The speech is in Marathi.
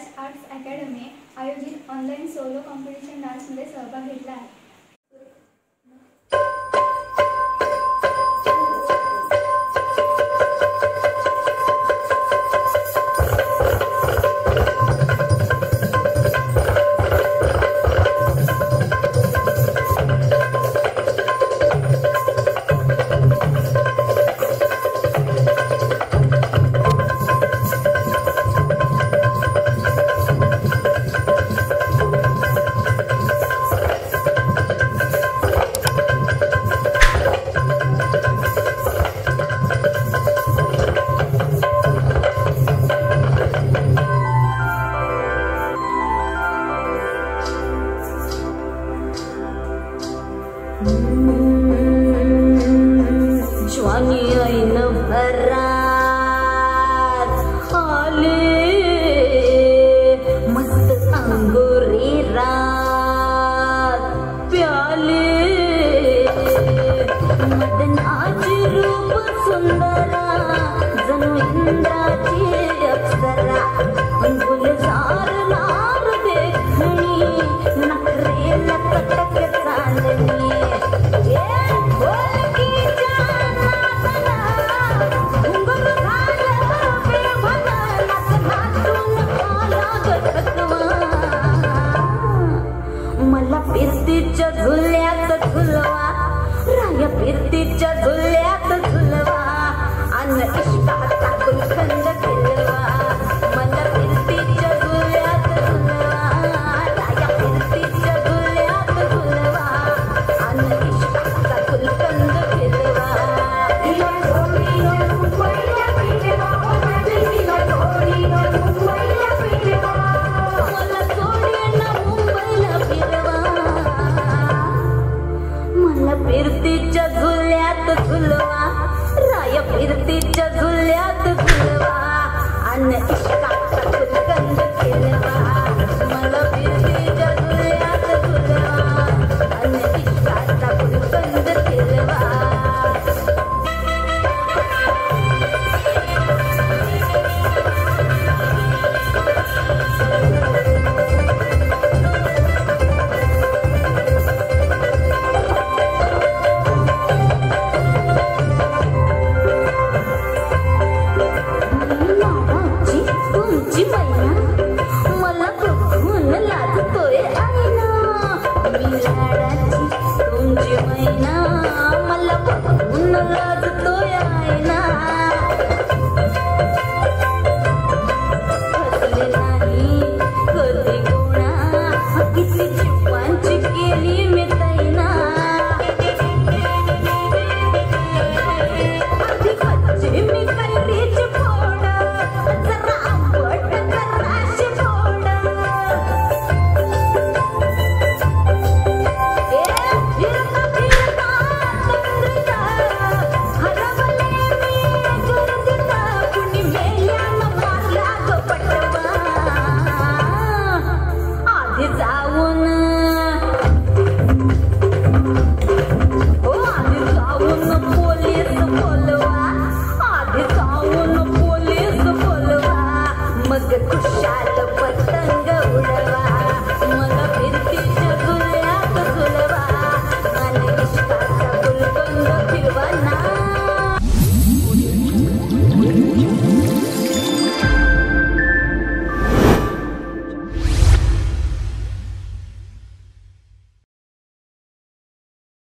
डान्स आर्ट्स अकॅडमी आयोजित ऑनलाईन सोलो कॉम्पिटिशन डान्समध्ये सहभाग घेतला आहे. Swami, I know her. Holy. It teaches Annette. तुझी मैना मला बघून लागतोय आईना मी लाडाची तुमची मैना